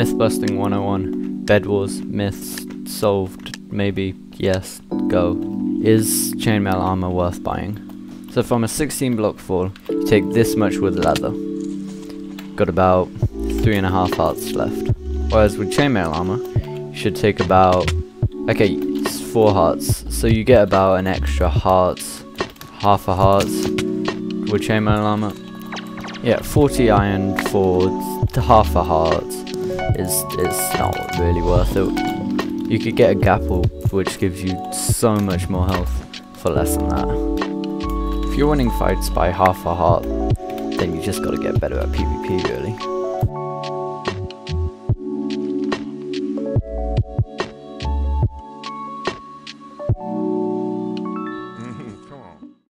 Myth busting 101. Bed Wars, myths, solved, maybe, yes, go. Is chainmail armor worth buying? So from a 16 block fall, you take this much wood leather. Got about three and a half hearts left. Whereas with chainmail armor, you should take about, okay, it's four hearts. So you get about an extra heart, half a heart with chainmail armor. Yeah, 40 iron for to half a heart is, is not really worth it. You could get a gapple, which gives you so much more health for less than that. If you're winning fights by half a heart, then you just gotta get better at PvP really.